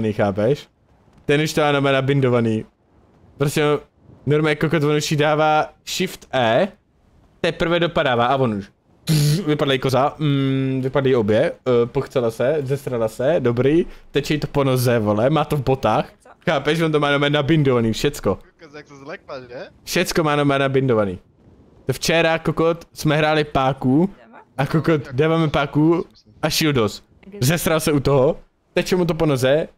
nabindovaný, chápeš? Ten už to má nabindovaný. Prostě normálně jako kokot on už dává shift E, teprve dopadává a on už vypadají koza, mm, vypadly obě, uh, pochcela se, zestrala se, dobrý, teče jí to po noze, vole, má to v botách. Chápeš, on to má normálně nabindovaný, všecko. Všecko má normálně nabindovaný. To včera, kokot, jsme hráli páku a kokot, dáváme páku a Shieldos. Zesral se u toho, teče mu to po noze,